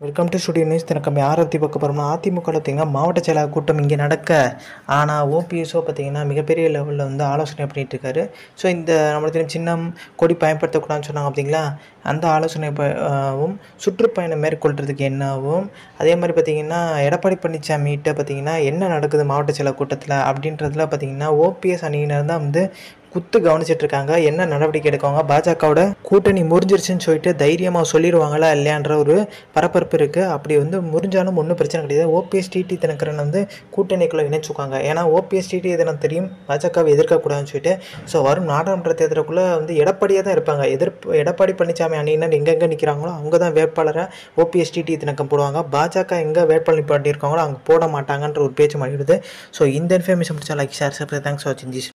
Welcome to studio news தினக்கம் யாரை பற்றி பார்க்க போகிறோம்னா அதிமுக பார்த்திங்கன்னா மாவட்ட செயலாளர் கூட்டம் இங்கே நடக்க ஆனால் ஓபிஎஸோ பார்த்தீங்கன்னா மிகப்பெரிய லெவலில் வந்து ஆலோசனை பண்ணிகிட்டு இருக்காரு. ஸோ இந்த நம்மளுக்கு தெரியும் சின்னம் கொடி பயன்படுத்தக்கூடாதுன்னு சொன்னாங்க அப்படிங்களா அந்த ஆலோசனை ஆகும் சுற்றுப்பயணம் மேற்கொள்கிறதுக்கு என்னவும் அதே மாதிரி பார்த்திங்கன்னா எடப்பாடி பழனிசாமிகிட்ட பார்த்தீங்கன்னா என்ன நடக்குது மாவட்ட செயலர் கூட்டத்தில் அப்படின்றதுல பார்த்தீங்கன்னா ஓபிஎஸ் அணியினர் தான் வந்து குத்து கவனிச்சிட்டு இருக்காங்க என்ன நடவடிக்கை எடுக்கவங்க? பாஜகவோட கூட்டணி முறிஞ்சிருச்சுன்னு சொல்லிட்டு தைரியமாக சொல்லிடுவாங்களா இல்லையான்ற ஒரு பரபரப்பு இருக்குது அப்படி வந்து முறிஞ்சாலும் ஒன்றும் பிரச்சனை கிடையாது. ஓபிஎஸ் டிடி தினகரன் வந்து கூட்டணிக்குள்ளே இணைச்சுக்காங்க ஏன்னா ஓபிஎஸ் டிடி தினம் தெரியும். பாஜகவை எதிர்க்கக்கூடாதுன்னு சொல்லிட்டு. ஸோ வரும் நாடாளுமன்ற தேர்தலுக்குள்ளே வந்து எடப்பாடியாக தான் இருப்பாங்க. எதிர்ப்பு எடப்பாடி பழனிசாமி அணியினர் எங்கெங்கே நிற்கிறாங்களோ அவங்க தான் வேட்பாளரை ஓபிஎஸ் டிடி தினக்கம் போடுவாங்க. பாஜக எங்கே வேட்பாளர் பண்ணியிருக்காங்களோ அங்கே போட மாட்டாங்கன்ற ஒரு பேச்சு மாறிடுது ஸோ இந்த இன்ஃபர்மேஷன் பிடிச்சா like share subscribe thanks for வாட்சிங் திஸ்